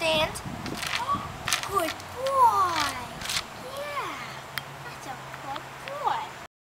stand.